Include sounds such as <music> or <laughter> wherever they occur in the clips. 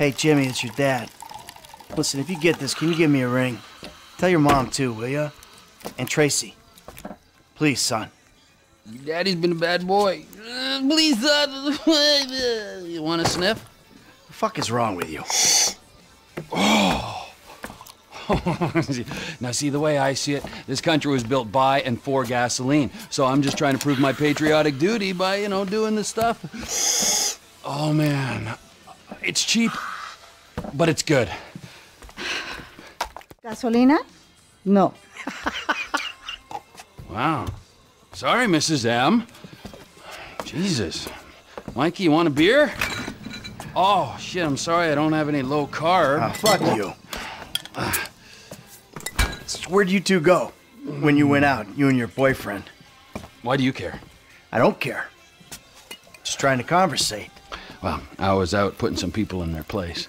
Hey, Jimmy, it's your dad. Listen, if you get this, can you give me a ring? Tell your mom, too, will ya? And Tracy. Please, son. Daddy's been a bad boy. Uh, please, son. you want a sniff? The fuck is wrong with you? oh. <laughs> now, see, the way I see it, this country was built by and for gasoline. So I'm just trying to prove my patriotic duty by, you know, doing this stuff. Oh, man. It's cheap, but it's good. Gasolina? No. Wow. Sorry, Mrs. M. Jesus. Mikey, you want a beer? Oh, shit, I'm sorry I don't have any low carb. Ah, fuck you. So where'd you two go when you went out, you and your boyfriend? Why do you care? I don't care. Just trying to conversate. Well, I was out putting some people in their place.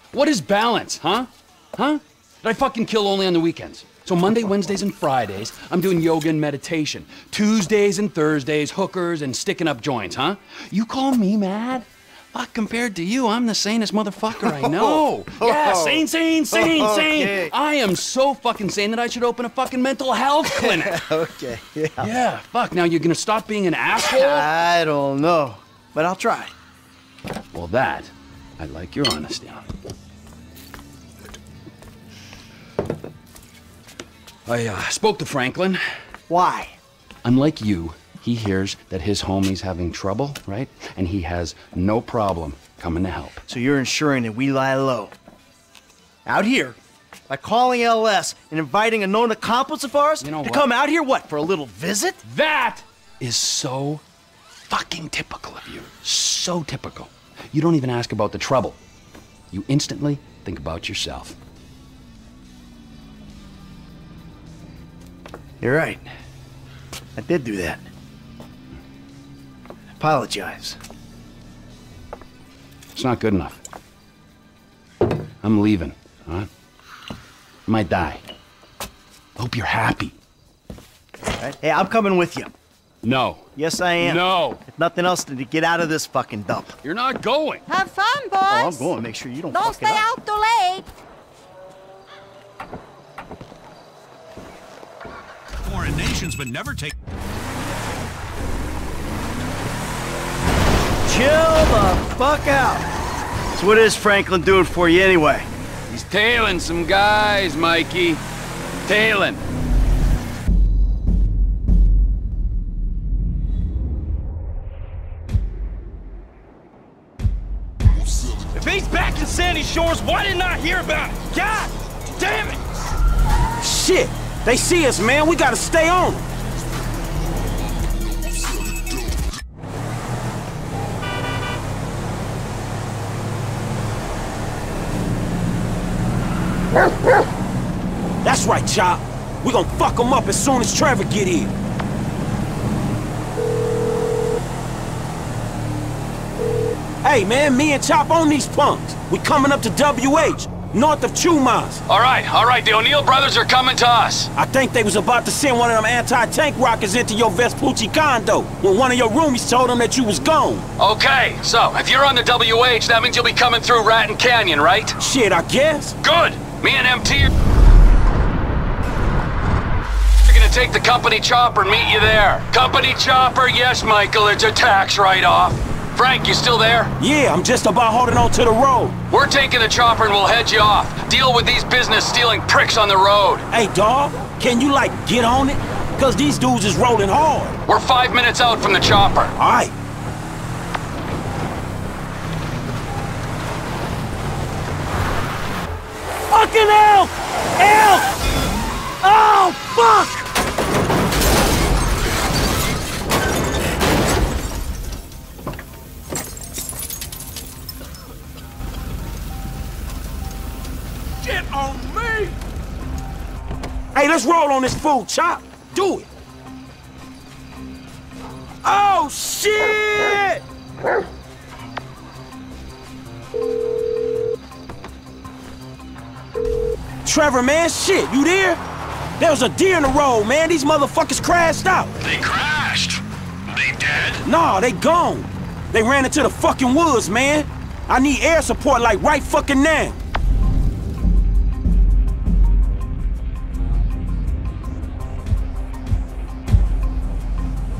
What is balance, huh? Huh? Did I fucking kill only on the weekends? So Monday, Wednesdays, and Fridays, I'm doing yoga and meditation. Tuesdays and Thursdays, hookers and sticking up joints, huh? You call me mad? Fuck, compared to you, I'm the sanest motherfucker I know. <laughs> Oh, yeah, sane, sane, sane, <laughs> Okay. sane. I am so fucking sane that I should open a fucking mental health <laughs> clinic. Okay, yeah. yeah, fuck, now you're gonna stop being an asshole? I don't know, but I'll try. Well, that, I like your honesty on. I uh, spoke to Franklin. Why? Unlike you, he hears that his homie's having trouble, right? And he has no problem coming to help. So you're ensuring that we lie low. Out here, by calling LS and inviting a known accomplice of ours You know to what? come out here, what, for a little visit? That is so fucking typical of you. So typical. You don't even ask about the trouble. You instantly think about yourself. You're right. I did do that. Apologize. It's not good enough. I'm leaving, huh? I might die. Hope you're happy. Right? Hey, I'm coming with you. No. Yes, I am. No. If nothing else, to get out of this fucking dump. You're not going. Have fun, boys. Oh, I'm going. Make sure you don't, Don't fuck stay it up. out too late. Foreign but never take. Chill the fuck out. So what is Franklin doing for you anyway? He's tailing some guys, Mikey. Tailing. If he's back in Sandy Shores, why didn't I hear about it? God damn it! Shit! They see us, man. We gotta stay on. That's right, Chop. We gonna fuck them up as soon as Trevor get here. Hey, man, me and Chop on these punks. We coming up to WH, north of Chumash. All right, all right. The O'Neill brothers are coming to us. I think they was about to send one of them anti-tank rockets into your Vespucci condo when one of your roomies told them that you was gone. Okay, so if you're on the WH, that means you'll be coming through Raton Canyon, right? Shit, I guess. Good. Me and MT are gonna take the company chopper and meet you there. Company chopper, yes, Michael. It's a tax write-off. Frank, you still there? Yeah, I'm just about holding on to the road. We're taking the chopper and we'll head you off. Deal with these business-stealing pricks on the road. Hey, dawg, can you, like, get on it? Cause these dudes is rolling hard. We're five minutes out from the chopper. All right. Fucking hell! Help! Oh, fuck! Let's roll on this fool, Chop. Do it. Oh, shit! Trevor, man, shit, you there? There was a deer in the road, man. These motherfuckers crashed out. They crashed. They dead? Nah, they gone. They ran into the fucking woods, man. I need air support like right fucking now.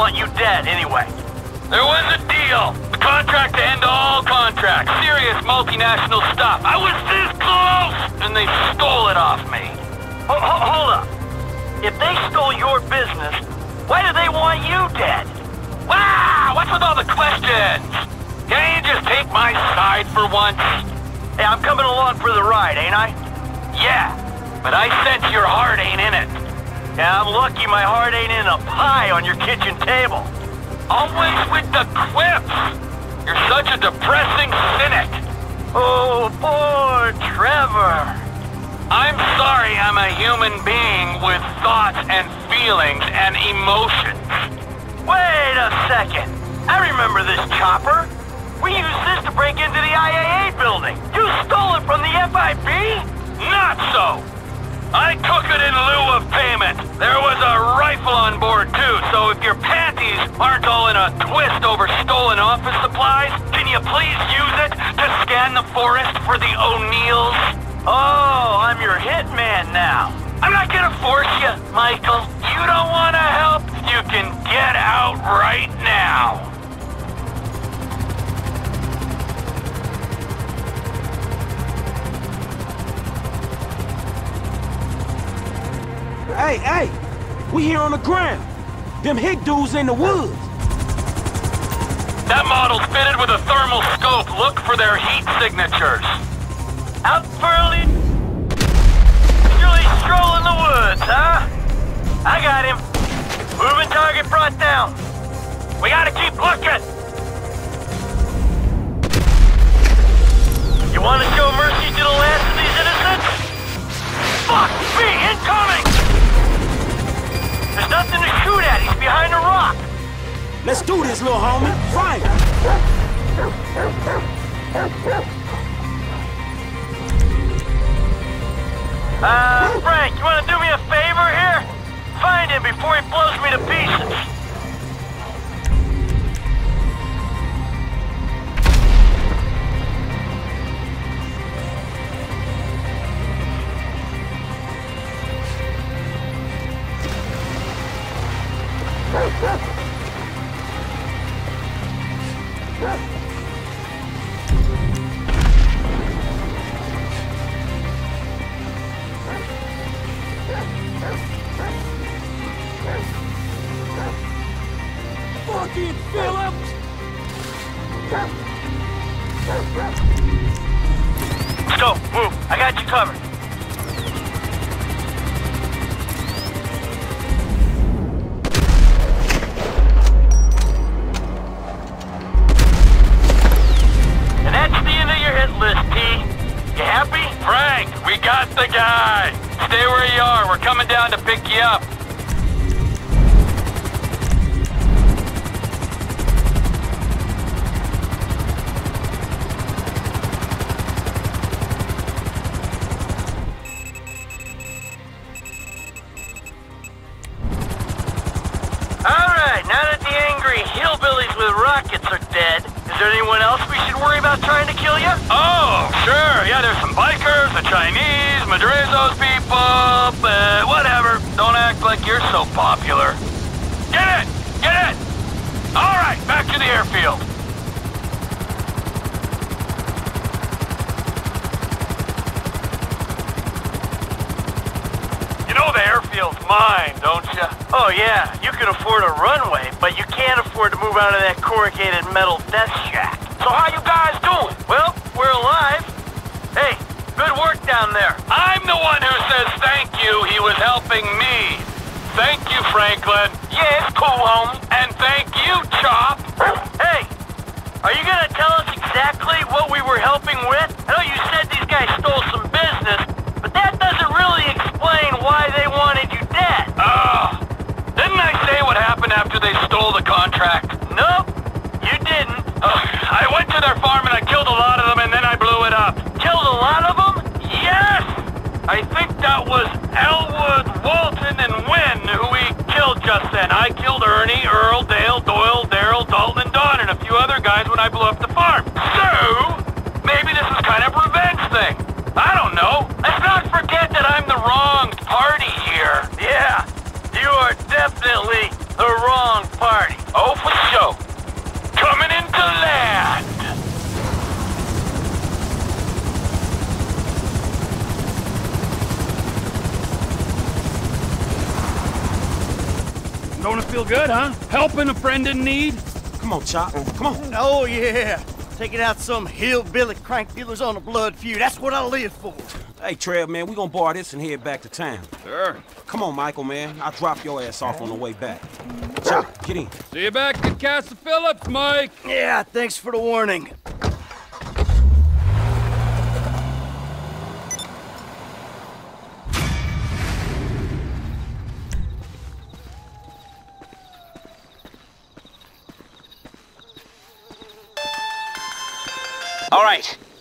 Want you dead anyway? There was a deal. A contract to end all contracts. Serious multinational stuff. I was this close! And they stole it off me. Ho- ho- hold up. If they stole your business, why do they want you dead? Wow! What's with all the questions? Can't you just take my side for once? Hey, I'm coming along for the ride, ain't I? Yeah, but I sense your heart ain't in it. Yeah, I'm lucky my heart ain't in a pie on your kitchen table. Always with the quips. You're such a depressing cynic. Oh, poor Trevor. I'm sorry I'm a human being with thoughts and feelings and emotions. Wait a second. I remember this chopper. We used this to break into the IAA building. You stole it from the FIB? Not so. I took it in lieu of payment. There was a rifle on board too, so if your panties aren't all in a twist over stolen office supplies, can you please use it to scan the forest for the O'Neills? Oh, I'm your hitman now. I'm not gonna force you, Michael. You don't wanna help? You can get out right now. Hey, hey, we here on the ground. Them hick dudes in the woods. That model's fitted with a thermal scope. Look for their heat signatures. Out for a le- leisurely stroll in the woods, huh? I got him. Moving target brought down. We gotta keep looking. You wanna show mercy to the last of these innocents? Fuck me, incoming! There's nothing to shoot at. He's behind a rock. Let's do this, little homie. Fire! Uh, Frank, you wanna do me a favor here? Find him before he blows me to pieces. Fucking Phillips! Let's go, move. I got you covered. There anyone else we should worry about trying to kill you? Oh, sure. Yeah, there's some bikers, the Chinese, Madrazo's people, but whatever. Don't act like you're so popular. Get it! Get it! All right, back to the airfield. You know the airfield's mine, don't you? Oh, yeah. You can afford a runway, but you can't afford to move out of that corrugated metal death shack. So how you guys doing? Well, we're alive. Hey, good work down there. I'm the one who says thank you. He was helping me. Thank you, Franklin. Yeah, it's cool, homie. And thank you, Chop. Hey, are you gonna tell us exactly what we were helping with? Happened after they stole the contract? Nope, you didn't. Uh, <laughs> I went to their farm and I killed a lot of them and then I blew it up. Killed a lot of them? Yes! I think that was Elwood, Walton, and Wynn who we killed just then. I killed Ernie, Earl, Dale, Doyle, Daryl, Dalton, and Don, and a few other guys when I blew up the farm. So, maybe this is kind of a revenge thing. I don't know. Let's not forget that I'm the wrong party here. Yeah, you are definitely the wrong party. Oh, for sure. Coming into land. Don't it feel good, huh? Helping a friend in need? Come on, Chop. Come on. Oh, yeah. Taking out some hillbilly crank dealers on a blood feud. That's what I live for. Hey, Trev, man, we gonna borrow this and head back to town. Sure. Come on, Michael, man. I'll drop your ass off on the way back. Chop, get in. See you back at Castle Phillips, Mike. Yeah, thanks for the warning.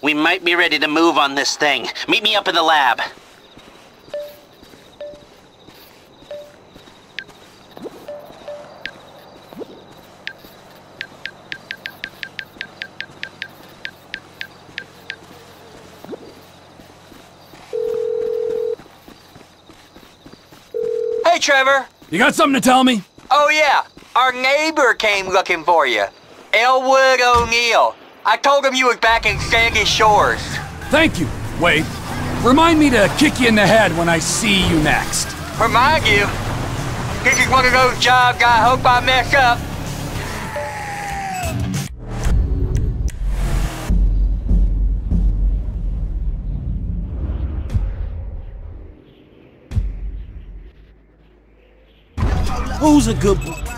We might be ready to move on this thing. Meet me up in the lab. Hey, Trevor. You got something to tell me? Oh, yeah. Our neighbor came looking for you. Elwood O'Neill. I told him you was back in Sandy Shores. Thank you. Wade. Remind me to kick you in the head when I see you next. Remind you, this is one of those jobs I hope I mess up. Who's a good boy?